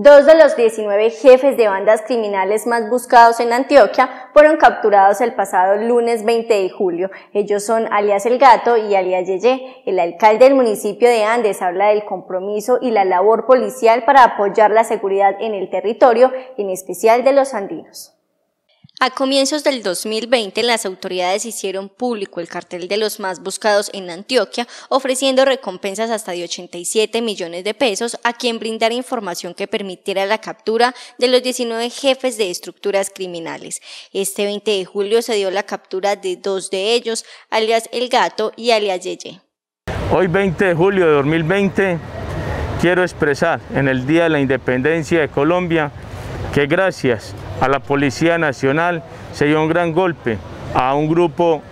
Dos de los 19 jefes de bandas criminales más buscados en Antioquia fueron capturados el pasado lunes 20 de julio. Ellos son alias El Gato y alias Yeye. El alcalde del municipio de Andes habla del compromiso y la labor policial para apoyar la seguridad en el territorio, en especial de los andinos. A comienzos del 2020, las autoridades hicieron público el cartel de los más buscados en Antioquia, ofreciendo recompensas hasta de 87 millones de pesos a quien brindara información que permitiera la captura de los 19 jefes de estructuras criminales. Este 20 de julio se dio la captura de dos de ellos, alias El Gato y alias Yeye. Hoy 20 de julio de 2020 quiero expresar en el Día de la Independencia de Colombia que gracias a la Policía Nacional se dio un gran golpe a un grupo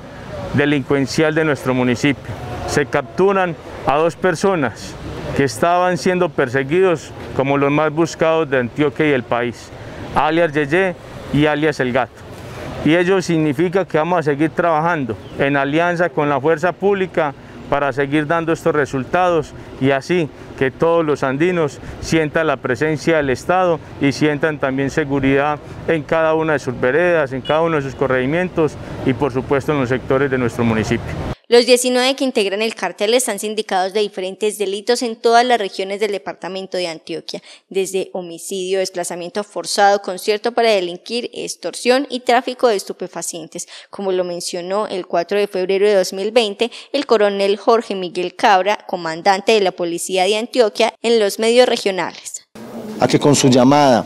delincuencial de nuestro municipio. Se capturan a dos personas que estaban siendo perseguidos como los más buscados de Antioquia y el país, alias Yeye y alias El Gato. Y ello significa que vamos a seguir trabajando en alianza con la fuerza pública para seguir dando estos resultados y así que todos los andinos sientan la presencia del Estado y sientan también seguridad en cada una de sus veredas, en cada uno de sus corregimientos y por supuesto en los sectores de nuestro municipio. Los 19 que integran el cartel están sindicados de diferentes delitos en todas las regiones del departamento de Antioquia, desde homicidio, desplazamiento forzado, concierto para delinquir, extorsión y tráfico de estupefacientes, como lo mencionó el 4 de febrero de 2020 el coronel Jorge Miguel Cabra, comandante de la Policía de Antioquia, en los medios regionales. A que con su llamada,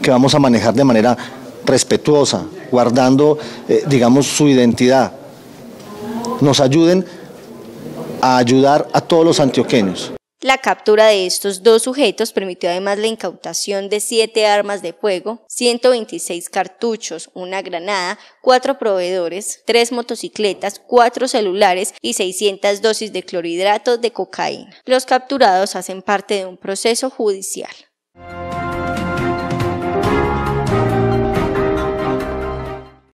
que vamos a manejar de manera respetuosa, guardando, eh, digamos, su identidad, nos ayuden a ayudar a todos los antioqueños. La captura de estos dos sujetos permitió además la incautación de siete armas de fuego, 126 cartuchos, una granada, cuatro proveedores, tres motocicletas, cuatro celulares y 600 dosis de clorhidrato de cocaína. Los capturados hacen parte de un proceso judicial.